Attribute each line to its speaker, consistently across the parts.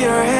Speaker 1: your head.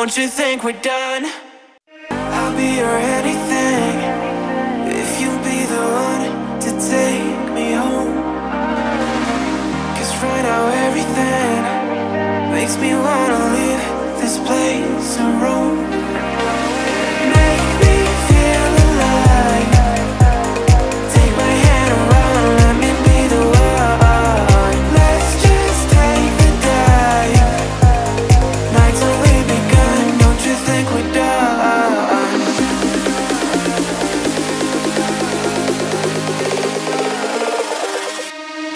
Speaker 1: Don't you think we're done? I'll be your anything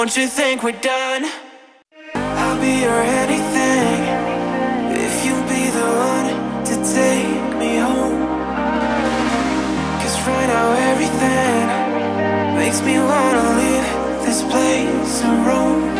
Speaker 1: Don't you think we're done? I'll be your anything If you be the one to take me home Cause right now everything Makes me wanna leave this place and roam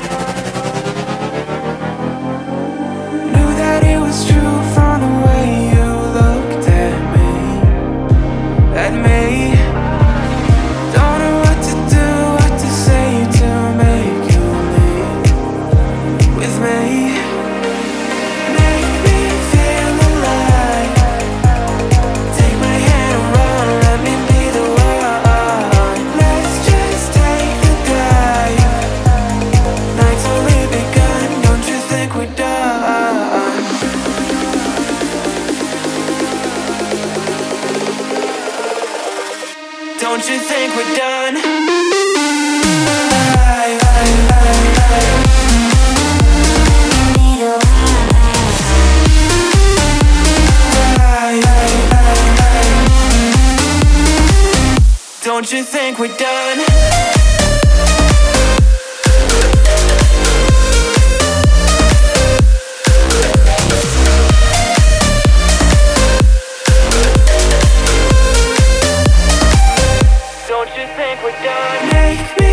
Speaker 1: Don't you think we're done? Don't you think we're done? Make me